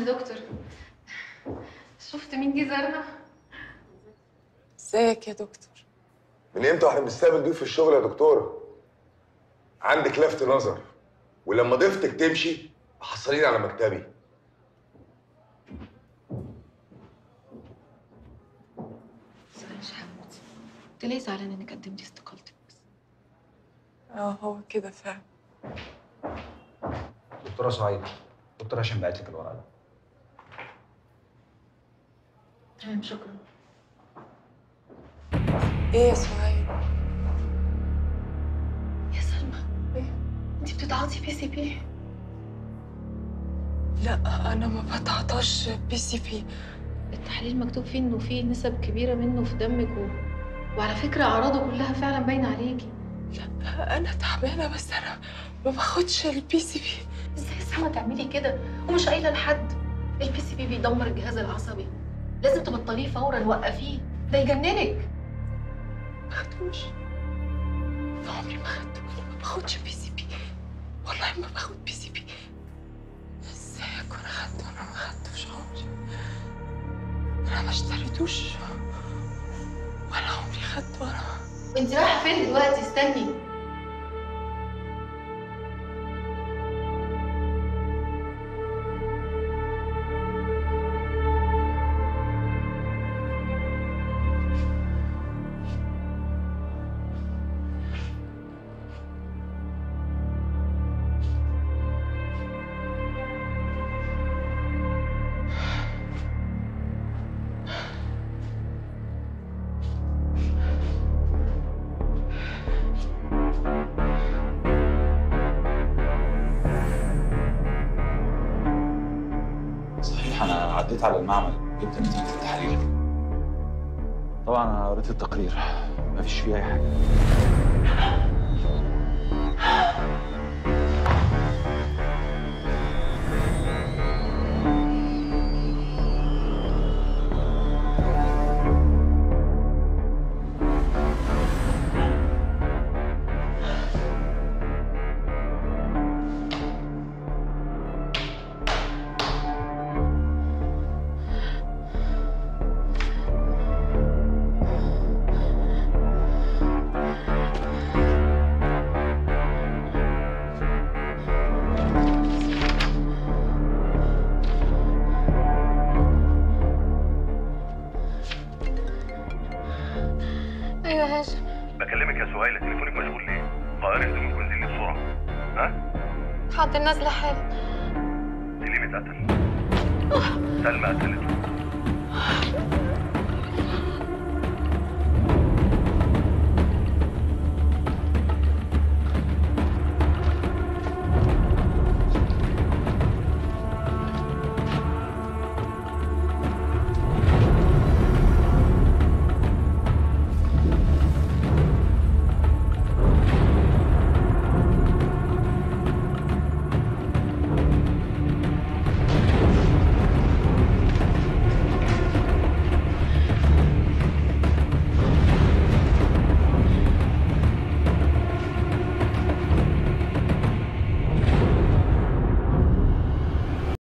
يا دكتور. شفت مين جه زارنا؟ ازيك يا دكتور؟ من إمتى وإحنا بنستقبل ضيوف في الشغل يا دكتوره عندك لفت نظر ولما ضيفتك تمشي حصلين على مكتبي. معلش يا حمودي انت ليه زعلان انك قدمتي استقالتك بس؟ آه هو كده فعلا. دكتورة سعيد دكتور هشام بعت لك الورقه ده تمام شكرا. إيه يا سهيل يا سلمى. إيه؟ انت بتتعاطي PCP؟ لا أنا ما بتعطاش PCP. التحليل مكتوب فيه انه في نسب كبيرة منه في دمك و... وعلى فكرة أعراضه كلها فعلا باينة عليكي. لا أنا تعبانة بس أنا ما باخدش ال PCP. إزاي يا سلمى تعملي كده؟ ومش قايلة لحد. ال PCP بيدمر الجهاز العصبي. لازم تبطليه فورا وقفيه. ده يجننك. ما خدتوش. عمري ما خدته. ما باخدش PCP. والله ما باخد PCP. إزاي اكون خدته؟ أنا ما خدتوش عمري. أنا ما اشتريتوش. ولا عمري خدته. أنا انت رايحة فين دلوقتي؟ استني. عديت على المعمل جبت نتيجة التحاليل طبعا أنا قريت التقرير. مفيش فيه أي حاجة. أيوه يا هاشم؟ بكلمك يا سهيلة تليفونك مشغول ليه؟ غيري هدومك وانزلي بسرعة ها؟ حاضر نازلة حالا. سليم اتقتل. سلمى قتلته.